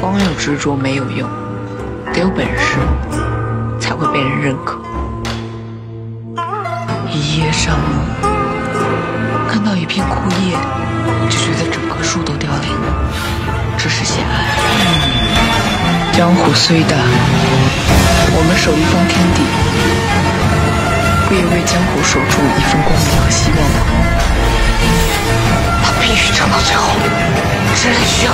光有执着没有用，得有本事才会被人认可。一夜上木，看到一片枯叶，就觉得整棵树都凋零了，这是险爱。江湖虽大，我们守一方天地，不也为江湖守住一份光明和希望吗？他必须撑到最后，这里需要。